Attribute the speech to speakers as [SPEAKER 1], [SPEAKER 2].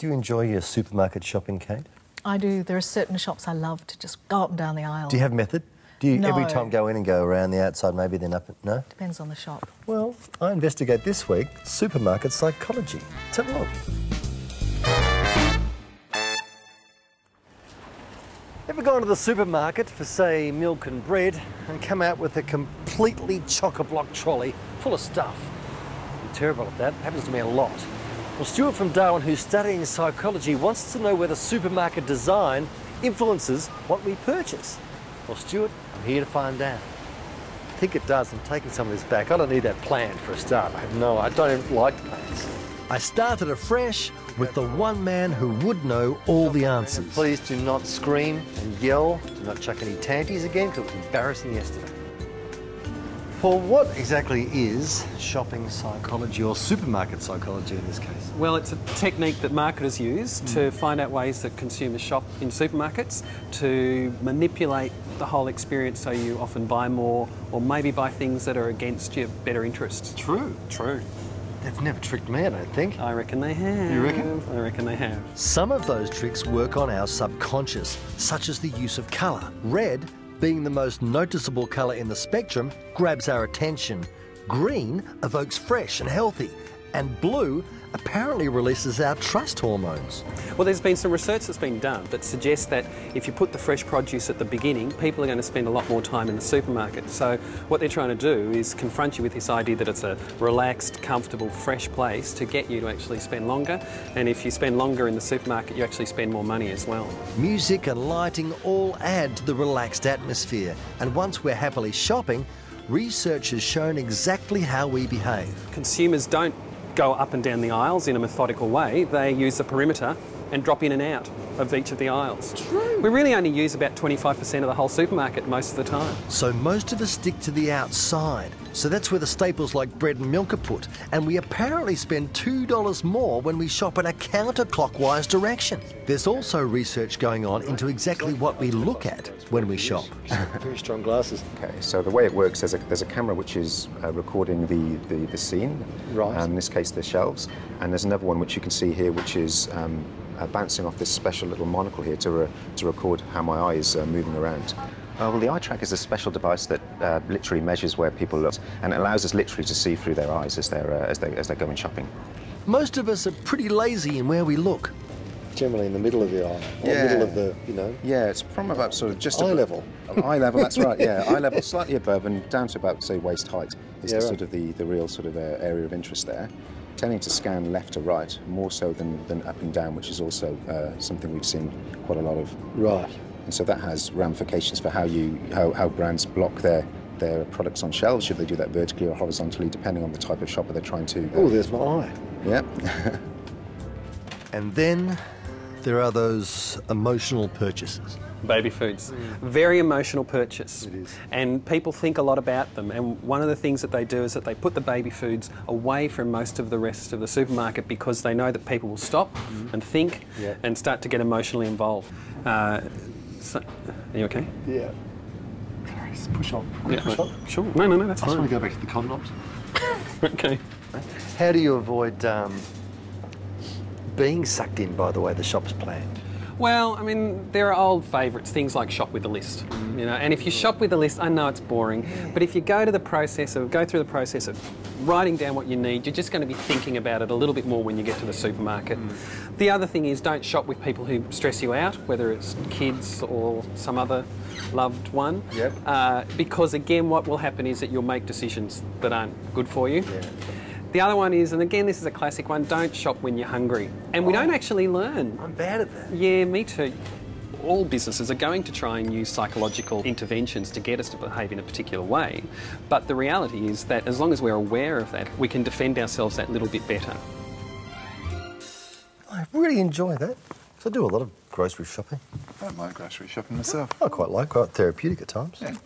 [SPEAKER 1] Do you enjoy your supermarket shopping, Kate?
[SPEAKER 2] I do. There are certain shops I love to just go up and down the aisle.
[SPEAKER 1] Do you have method? Do you every time go in and go around the outside, maybe then up? No.
[SPEAKER 2] Depends on the shop.
[SPEAKER 1] Well, I investigate this week supermarket psychology. Let's have a look. Ever gone to the supermarket for, say, milk and bread and come out with a completely chock-a-block trolley full of stuff? I'm terrible at that. Happens to me a lot. Well, Stuart from Darwin, who's studying psychology, wants to know whether supermarket design influences what we purchase. Well, Stuart, I'm here to find out. I think it does. I'm taking some of this back. I don't need that plan for a start. I have no, I don't even like plans. I started afresh with the one man who would know all the answers. Please do not scream and yell. Do not chuck any tanties again because it was embarrassing yesterday. Paul, what exactly is shopping psychology or supermarket psychology in this case?
[SPEAKER 3] Well, it's a technique that marketers use
[SPEAKER 1] Mm.
[SPEAKER 3] to find out ways that consumers shop in supermarkets to manipulate the whole experience so you often buy more or maybe buy things that are against your better interests.
[SPEAKER 1] True.
[SPEAKER 3] True.
[SPEAKER 1] They've never tricked me, I don't think.
[SPEAKER 3] I reckon they have.
[SPEAKER 1] You reckon?
[SPEAKER 3] I reckon they have.
[SPEAKER 1] Some of those tricks work on our subconscious, such as the use of colour. Red, being the most noticeable colour in the spectrum, grabs our attention. Green evokes fresh and healthy. And blue apparently releases our trust hormones.
[SPEAKER 3] Well, there's been some research that's been done that suggests that if you put the fresh produce at the beginning, people are going to spend a lot more time in the supermarket. So, what they're trying to do is confront you with this idea that it's a relaxed, comfortable, fresh place to get you to actually spend longer. And if you spend longer in the supermarket, you actually spend more money as well.
[SPEAKER 1] Music and lighting all add to the relaxed atmosphere. And once we're happily shopping, research has shown exactly how we behave.
[SPEAKER 3] Consumers don't go up and down the aisles in a methodical way, they use the perimeter and drop in and out of each of the aisles. True. We really only use about 25% of the whole supermarket most of the time.
[SPEAKER 1] So most of us stick to the outside. So that's where the staples like bread and milk are put. And we apparently spend $2 more when we shop in a counterclockwise direction. There's also research going on into exactly what we look at when we shop. Very strong glasses.
[SPEAKER 4] Okay, so the way it works, there's a, there's a camera which is uh, recording the, the, the scene,
[SPEAKER 1] Right.
[SPEAKER 4] um, in this case the shelves, and there's another one which you can see here which is um, bouncing off this special little monocle here to, re- to record how my eye is uh, moving around. Uh, well, the eye track is a special device that uh, literally measures where people look, and it allows us literally to see through their eyes as they're, uh, as they, as they're going shopping.
[SPEAKER 1] Most of us are pretty lazy in where we look.
[SPEAKER 5] generally in the middle of the eye, or
[SPEAKER 4] Yeah.
[SPEAKER 5] middle of the, you know.
[SPEAKER 4] Yeah, it's from about sort of just
[SPEAKER 5] Eye level.
[SPEAKER 4] Eye level, that's right. Yeah, eye level, slightly above and down to about say waist height is
[SPEAKER 5] Yeah,
[SPEAKER 4] the
[SPEAKER 5] right.
[SPEAKER 4] sort of the, the real sort of uh, area of interest there. Tending to scan left to right more so than, than up and down, which is also uh, something we've seen quite a lot of.
[SPEAKER 5] Right.
[SPEAKER 4] And so that has ramifications for how you how, how brands block their their products on shelves. Should they do that vertically or horizontally, depending on the type of shopper they're trying to. uh,
[SPEAKER 5] Oh, there's my eye.
[SPEAKER 4] yeah.
[SPEAKER 1] And then there are those emotional purchases.
[SPEAKER 3] Baby foods. Very emotional purchase.
[SPEAKER 5] It is.
[SPEAKER 3] And people think a lot about them. And one of the things that they do is that they put the baby foods away from most of the rest of the supermarket because they know that people will stop and think
[SPEAKER 5] Yeah.
[SPEAKER 3] and start to get emotionally involved. Uh, so, are you okay?
[SPEAKER 5] Yeah. Just push on.
[SPEAKER 3] Yeah.
[SPEAKER 5] Push on.
[SPEAKER 3] Sure. No, no, no, that's
[SPEAKER 5] I just
[SPEAKER 3] fine.
[SPEAKER 5] want to go back to the condoms.
[SPEAKER 3] Okay.
[SPEAKER 1] How do you avoid um, being sucked in by the way the shop's planned?
[SPEAKER 3] Well, I mean, there are old favourites, things like shop with a list. You know, and if you shop with a list, I know it's boring, but if you go to the process of go through the process of writing down what you need, you're just going to be thinking about it a little bit more when you get to the supermarket. The other thing is don't shop with people who stress you out, whether it's kids or some other loved one.
[SPEAKER 5] Yep.
[SPEAKER 3] Uh, because again, what will happen is that you'll make decisions that aren't good for you. The other one is, and again, this is a classic one, don't shop when you're hungry. And we oh. don't actually learn.
[SPEAKER 1] I'm bad at that.
[SPEAKER 3] Yeah, me too. All businesses are going to try and use psychological interventions to get us to behave in a particular way. But the reality is that as long as we're aware of that, we can defend ourselves that little bit better.
[SPEAKER 1] I really enjoy that. So I do a lot of grocery shopping.
[SPEAKER 6] I don't mind grocery shopping myself.
[SPEAKER 1] I quite like, quite therapeutic at times.
[SPEAKER 6] Yeah.